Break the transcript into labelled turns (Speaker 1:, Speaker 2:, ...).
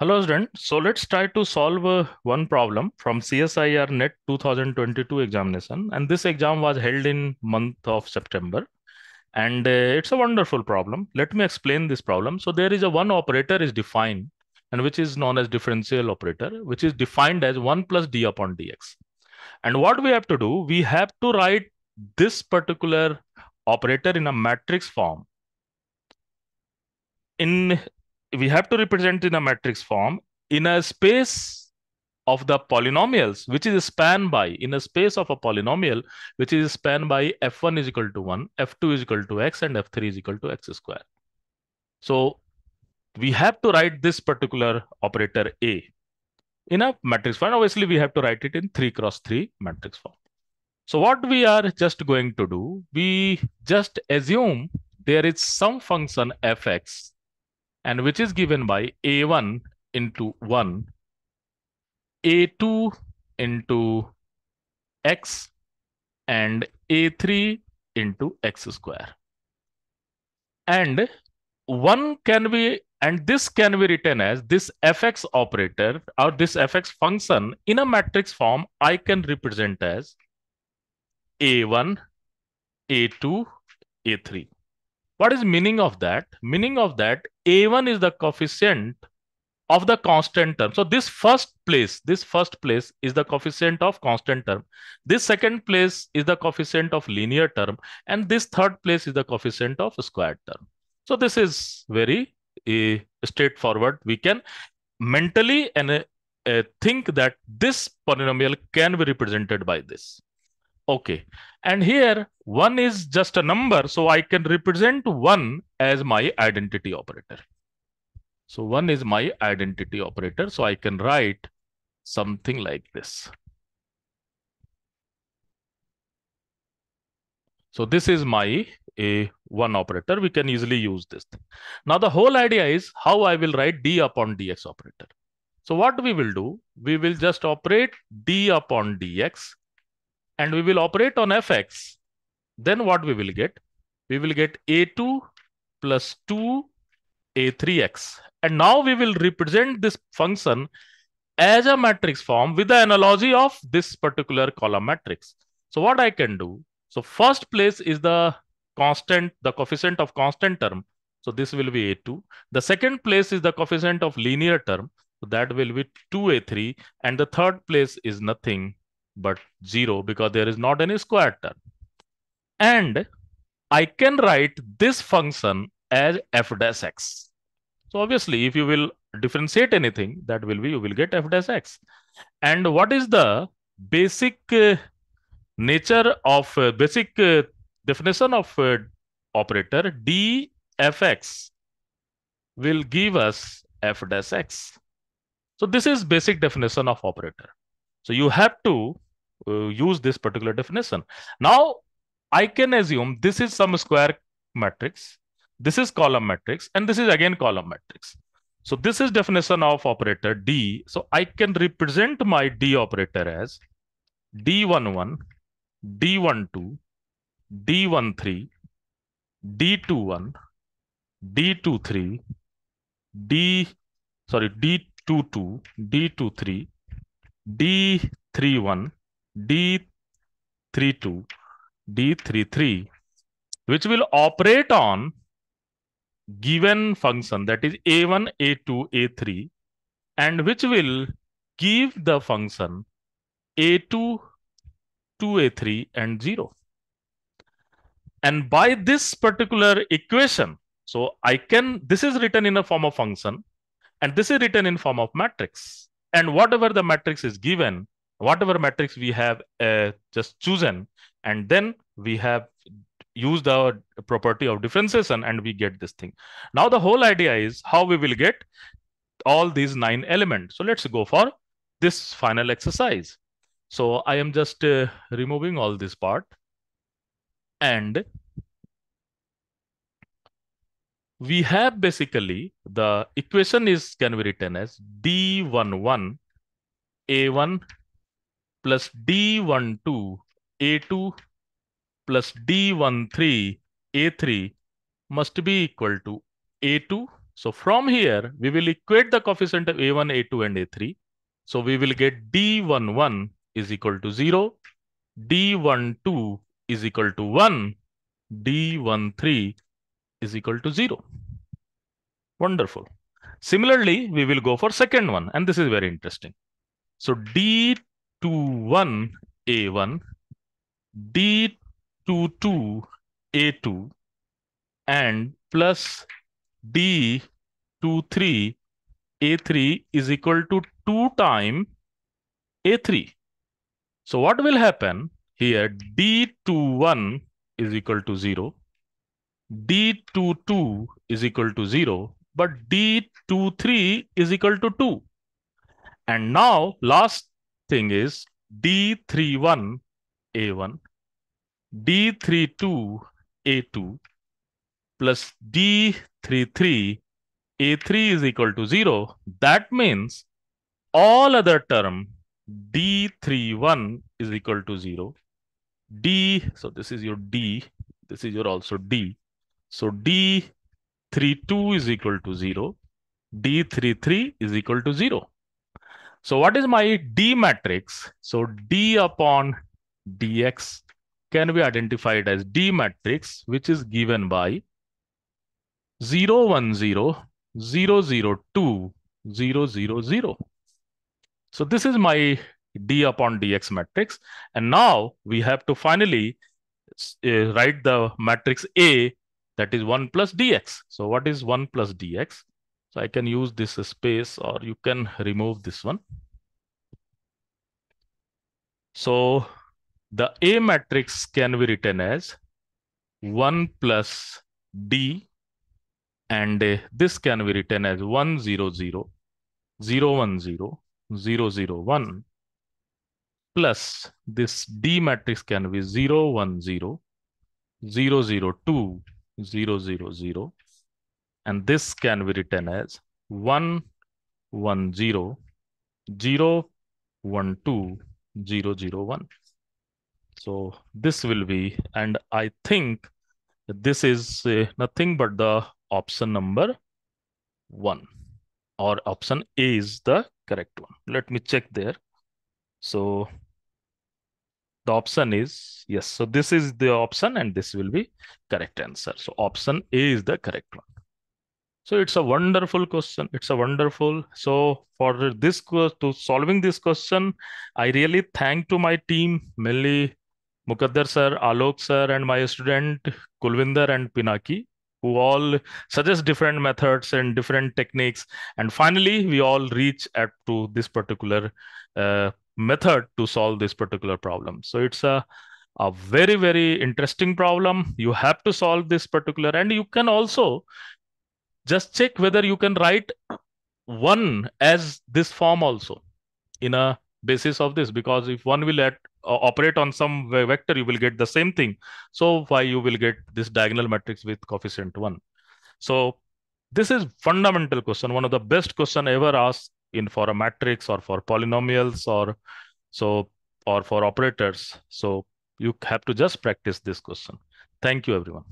Speaker 1: Hello, students. So let's try to solve uh, one problem from CSIR NET 2022 examination. And this exam was held in month of September. And uh, it's a wonderful problem. Let me explain this problem. So there is a one operator is defined and which is known as differential operator, which is defined as 1 plus d upon dx. And what we have to do, we have to write this particular operator in a matrix form. In we have to represent in a matrix form in a space of the polynomials, which is spanned by, in a space of a polynomial, which is spanned by f1 is equal to 1, f2 is equal to x, and f3 is equal to x square. So we have to write this particular operator A in a matrix form. Obviously, we have to write it in 3 cross 3 matrix form. So what we are just going to do, we just assume there is some function fx and which is given by a1 into 1, a2 into x, and a3 into x square. And one can be, and this can be written as this fx operator or this fx function in a matrix form, I can represent as a1, a2, a3. What is meaning of that? Meaning of that, A1 is the coefficient of the constant term. So this first place, this first place is the coefficient of constant term. This second place is the coefficient of linear term. And this third place is the coefficient of squared term. So this is very uh, straightforward. We can mentally and uh, think that this polynomial can be represented by this. Okay. And here, 1 is just a number, so I can represent 1 as my identity operator. So 1 is my identity operator, so I can write something like this. So this is my a one operator. We can easily use this. Now the whole idea is how I will write d upon dx operator. So what we will do, we will just operate d upon dx and we will operate on fx, then what we will get? We will get a2 plus 2 a3x. And now we will represent this function as a matrix form with the analogy of this particular column matrix. So what I can do, so first place is the constant, the coefficient of constant term. So this will be a2. The second place is the coefficient of linear term. So that will be 2a3. And the third place is nothing but 0 because there is not any square term. And I can write this function as f dash x. So obviously, if you will differentiate anything, that will be, you will get f dash x. And what is the basic uh, nature of, uh, basic uh, definition of uh, operator dfx will give us f dash x. So this is basic definition of operator. So you have to uh, use this particular definition. Now, I can assume this is some square matrix, this is column matrix, and this is again column matrix. So this is definition of operator D. So I can represent my D operator as D11, D12, D13, D21, D23, D, sorry, D22, D23, D31, D32, D33, which will operate on given function that is A1, A2, A3, and which will give the function A2, 2A3, and 0. And by this particular equation, so I can, this is written in a form of function, and this is written in form of matrix. And whatever the matrix is given, whatever matrix we have uh, just chosen, and then we have used our property of differentiation and we get this thing. Now the whole idea is how we will get all these nine elements. So let's go for this final exercise. So I am just uh, removing all this part and we have basically the equation is can be written as d11 a1 plus D12 A2 plus D13 A3 must be equal to A2 So from here, we will equate the coefficient of A1, A2, and A3. So we will get D11 is equal to 0, D12 is equal to 1, D13 is equal to 0. Wonderful. Similarly, we will go for second one, and this is very interesting. So D21 A1, D22 A2, and plus D23 A3 is equal to 2 time A3. So what will happen here? D21 is equal to 0. D22 is equal to 0. But D23 is equal to 2. And now last thing is D31 A1, D32 A2 plus D33 A3 is equal to 0. That means all other term D31 is equal to 0. D, so this is your D, this is your also D. So D32 is equal to 0. D33 is equal to 0. So what is my D matrix? So D upon dx can be identified as D matrix, which is given by 0, 1, 0, 0, 0, 2, 0, 0, 0. So this is my d upon dx matrix. And now we have to finally uh, write the matrix A that is 1 plus dx. So what is 1 plus dx? So I can use this space or you can remove this one. So the A matrix can be written as 1 plus d and uh, this can be written as 1 0 0 0 1 0 0, 0, 1 plus this D matrix can be 0, 1, 0, 0, 0, 2, 0, 0, 0. And this can be written as 1, 1, 0, 0, 1, 2, 0, 0, 1. So this will be, and I think this is uh, nothing but the option number 1 or option A is the correct one. Let me check there. So the option is yes. So this is the option and this will be correct answer. So option A is the correct one. So it's a wonderful question. It's a wonderful. So for this to solving this question, I really thank to my team, mainly Mukadder sir, Alok sir, and my student Kulvinder and Pinaki who all suggest different methods and different techniques. And finally, we all reach at to this particular uh, method to solve this particular problem. So it's a, a very, very interesting problem. You have to solve this particular, and you can also just check whether you can write one as this form also in a basis of this, because if one will at uh, operate on some vector, you will get the same thing. So why you will get this diagonal matrix with coefficient one. So this is fundamental question, one of the best question ever asked in for a matrix or for polynomials or so or for operators. So you have to just practice this question. Thank you, everyone.